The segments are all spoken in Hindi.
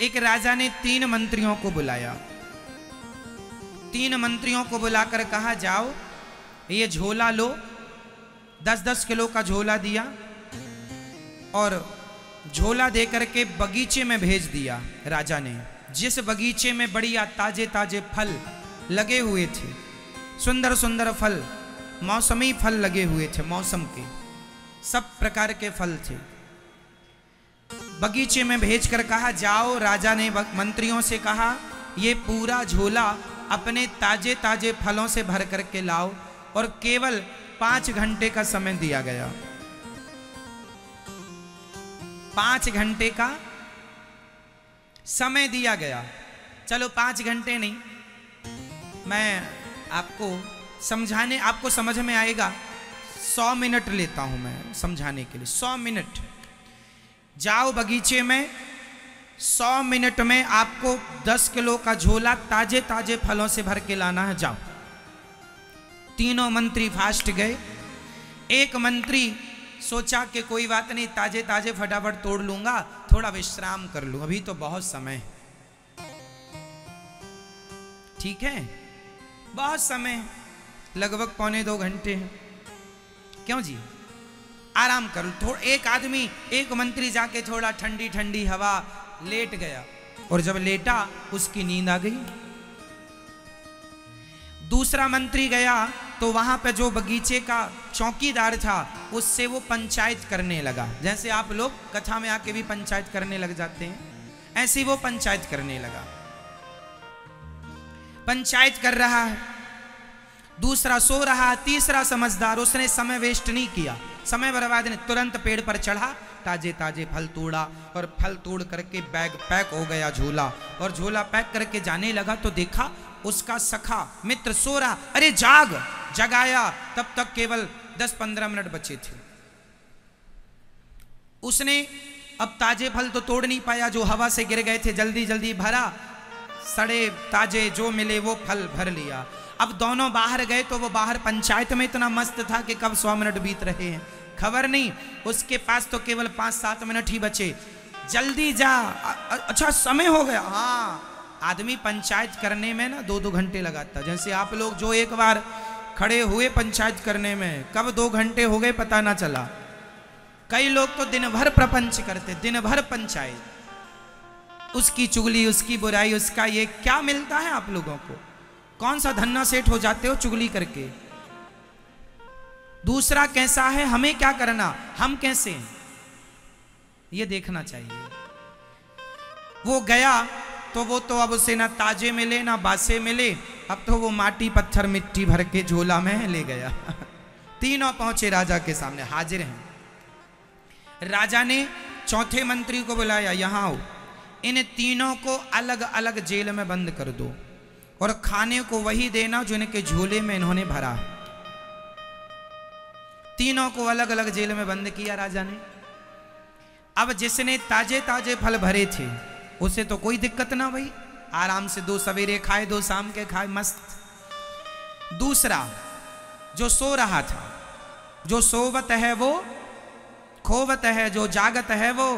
एक राजा ने तीन मंत्रियों को बुलाया। तीन मंत्रियों को बुलाकर कहा, जाओ, ये झोला लो दस दस किलो का झोला दिया और झोला देकर के बगीचे में भेज दिया राजा ने। जिस बगीचे में बढ़िया ताजे ताजे फल लगे हुए थे सुंदर सुंदर फल, मौसमी फल लगे हुए थे मौसम के, सब प्रकार के फल थे। बगीचे में भेजकर कहा, जाओ राजा ने मंत्रियों से कहा, ये पूरा झोला अपने ताजे ताजे फलों से भर करके लाओ और केवल पाँच घंटे का समय दिया गया। पाँच घंटे का समय दिया गया। चलो पाँच घंटे नहीं, मैं आपको समझाने, आपको समझ में आएगा। सौ मिनट लेता हूँ मैं समझाने के लिए, सौ मिनट। जाओ बगीचे में, सौ मिनट में आपको दस किलो का झोला ताजे ताजे फलों से भर के लाना है, जाओ। तीनों मंत्री फास्ट गए। एक मंत्री सोचा कि कोई बात नहीं ताजे ताजे फटाफट तोड़ लूँगा, थोड़ा विश्राम कर लूँ। अभी तो बहुत समय ठीक है? बहुत समय लगभग पौने दो घंटे हैं। क्यों जी? आराम कर। थोड़ा एक आदमी, एक मंत्री जाके थोड़ा ठंडी ठंडी हवा लेट गया। और जब लेटा, उसकी नींद आ गई। दूसरा मंत्री गया तो वहाँ पे जो बगीचे का चौकीदार था, उससे वो पंचायत करने लगा। जैसे आप लोग कथा में आके भी पंचायत करने लग जाते हैं, ऐसे वो पंचायत करने लगा। पंचायत कर रहा है। दूसरा सो रहा तीसरा समझदार, उसने समय वेस्ट नहीं किया। समय बर्बाद ने तुरंत पेड़ पर चढ़ा ताजे ताजे फल तोड़ा और फल तोड़ करके बैग पैक हो गया झोला। और झोला पैक करके जाने लगा तो देखा उसका सखा, मित्र सो रहा, अरे जाग जगाया तब तक केवल 10-15 मिनट बचे थे। उसने अब ताजे फल तो तोड़ नहीं पाया, जो हवा से गिर गए थे जल्दी जल्दी भरा। सड़े ताजे जो मिले वो फल भर लिया। अब दोनों बाहर गए तो वो बाहर पंचायत में इतना मस्त था कि कब सौ मिनट बीत रहे हैं। खबर नहीं, उसके पास तो केवल पाँच सात मिनट ही बचे। जल्दी जा। अच्छा समय हो गया। हाँ आदमी पंचायत करने में ना दो दो घंटे लगाता। जैसे आप लोग जो एक बार खड़े हुए पंचायत करने में, कब दो घंटे हो गए पता ना चला। कई लोग तो दिन भर प्रपंच करते दिन भर पंचायत। उसकी चुगली, उसकी बुराई, उसका ये क्या मिलता है आप लोगों को? कौन सा धन्ना सेठ हो जाते हो चुगली करके? दूसरा कैसा है? हमें क्या करना? हम कैसे? ये देखना चाहिए। वो गया तो वो तो अब उसे ना ताजे मिले, ना बासे मिले। अब तो वो माटी पत्थर मिट्टी भर के झोला में ले गया। तीनों पहुँचे राजा के सामने, हाजिर हैं। राजा ने चौथे मंत्री को बुलाया, यहाँ आओ। इन तीनों को अलग अलग जेल में बंद कर दो। और खाने को वही देना जो इनके झोले में इन्होंने भरा। तीनों को अलग अलग जेल में बंद किया राजा ने। अब जिसने ताजे ताजे फल भरे थे, उसे तो कोई दिक्कत ना भाई आराम से दो सवेरे खाए, दो शाम के खाए, मस्त। दूसरा, जो सो रहा था, जो सोवत है वो, खोवत है, जो जागत है वो,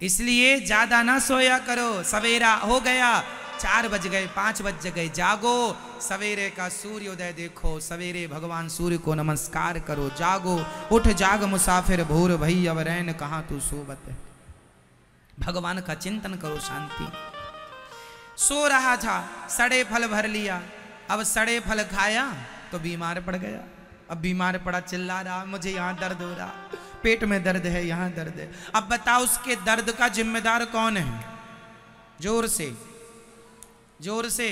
इसलिए ज़्यादा ना सोया करो, सवेरा हो गया चार बज गए, पाँच बज गए। जागो, सवेरे का सूर्योदय देखो। सवेरे भगवान सूर्य को नमस्कार करो। जागो, उठ, जाग मुसाफिर भोर भई, अब रैन कहा तू सोबत भगवान का चिंतन करो शांति। सो रहा था, सड़े फल भर लिया। अब सड़े फल खाया तो बीमार पड़ गया। अब बीमार पड़ा, चिल्ला रहा, मुझे यहाँ दर्द हो रहा। पेट में दर्द है, यहाँ दर्द है। अब बताओ, उसके दर्द का जिम्मेदार कौन है? ज़ोर से। ज़ोर से।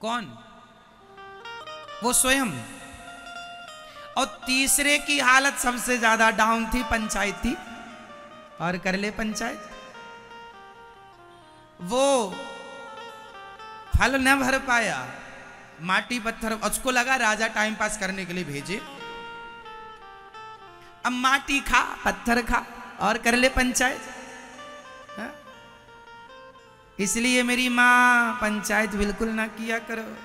कौन? वो स्वयं। और तीसरे की हालत सबसे ज़्यादा डाउन थी पंचायत थी और कर ले पंचायत। वो फल न भर पाया। माटी पत्थर, उसको लगा राजा टाइम पास करने के लिए भेजे। अब माटी खा, पत्थर खा, और कर ले पंचायत? इसलिए मेरी माँ पंचायत बिल्कुल ना किया करो।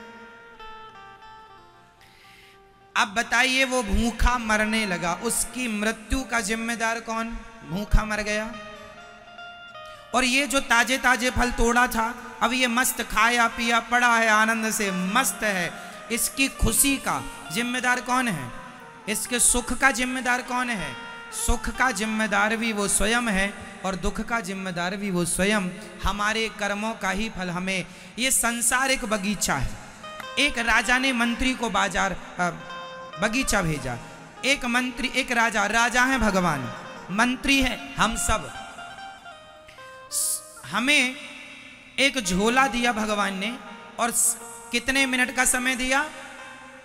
अब बताइए वो भूखा मरने लगा, उसकी मृत्यु का जिम्मेदार कौन? भूखा मर गया। और ये जो ताजे ताजे फल तोड़ा था, अब ये मस्त खाया, पिया, पड़ा है, आनंद से मस्त है, इसकी खुशी का जिम्मेदार कौन है? इसके सुख का जिम्मेदार कौन है? सुख का जिम्मेदार भी वो स्वयं है। और दुख का जिम्मेदार भी वो स्वयं हमारे कर्मों का ही फल हमें। ये संसार एक बगीचा है। एक राजा ने मंत्री को बाज़ार बगीचा भेजा। एक मंत्री, एक राजा राजा है भगवान। मंत्री है हम सब। हमें एक झोला दिया भगवान ने और कितने मिनट का समय दिया?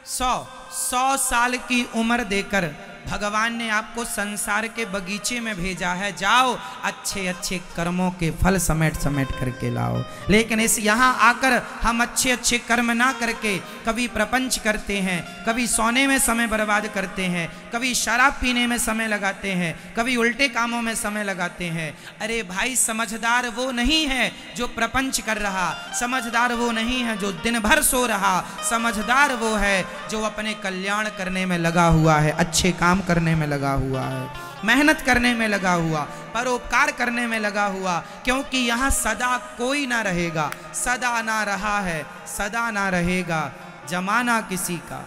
सौ सौ साल की उम्र देकर भगवान ने आपको संसार के बगीचे में भेजा है। जाओ अच्छे अच्छे कर्मों के फल समेट समेट करके लाओ। लेकिन इस यहाँ आकर हम अच्छे अच्छे कर्म ना करके कभी प्रपंच करते हैं, कभी सोने में समय बर्बाद करते हैं, कभी शराब पीने में समय लगाते हैं, कभी उल्टे कामों में समय लगाते हैं। अरे भाई, समझदार वो नहीं है जो प्रपंच कर रहा, समझदार वो नहीं है जो दिन भर सो रहा, समझदार वो है जो अपने कल्याण करने में लगा हुआ है, अच्छे काम काम करने में लगा हुआ है, मेहनत करने में लगा हुआ, परोपकार करने में लगा हुआ, क्योंकि यहाँ सदा कोई ना रहेगा, सदा ना रहा है, सदा ना रहेगा जमाना किसी का।